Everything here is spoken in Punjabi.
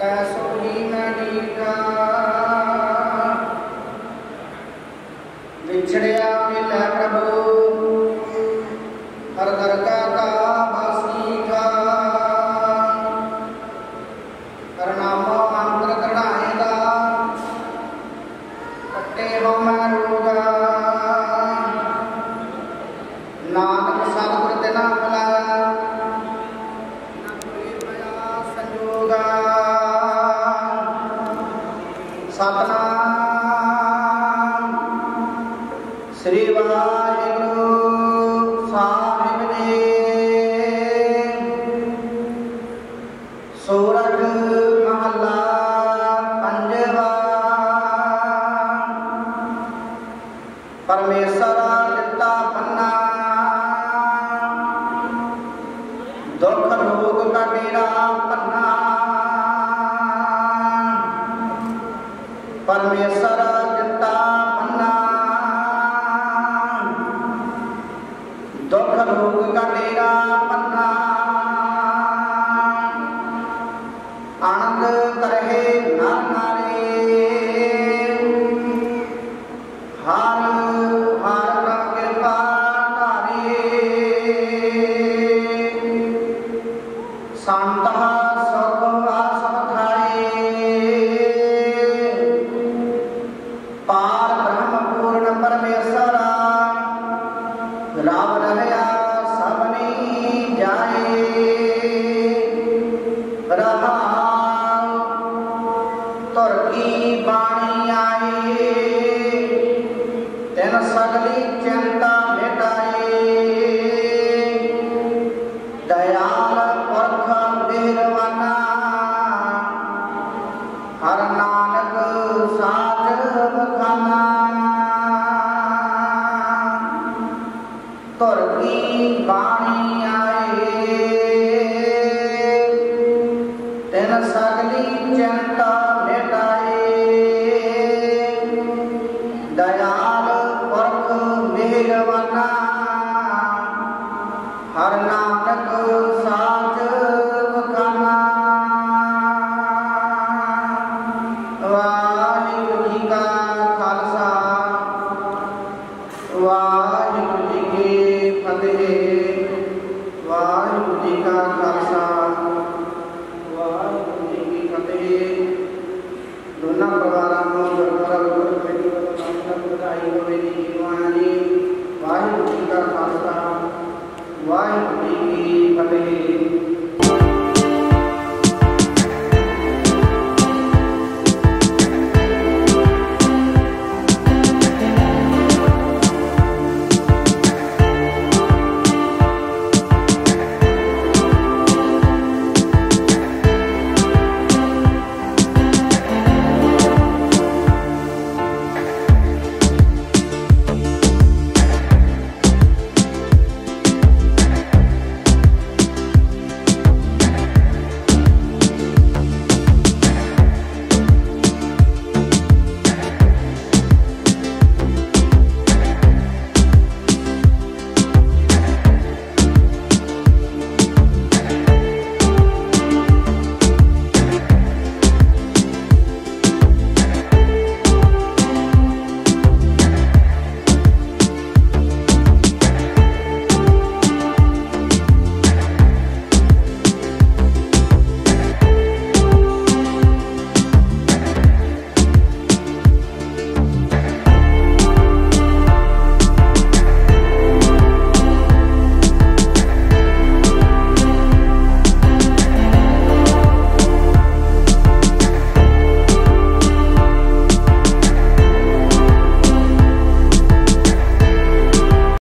सु ਸਤਨਾਮ ਸ੍ਰੀ ਵਾਹਿਗੁਰੂ ਸਾਹਿਬ ਜੀ ਸੋਰਗ ਮਹਲਾ ਪੰਜਵਾ ਪਰਮੇਸ਼ਰ Bhagavato Gakadera और सब नहीं जाए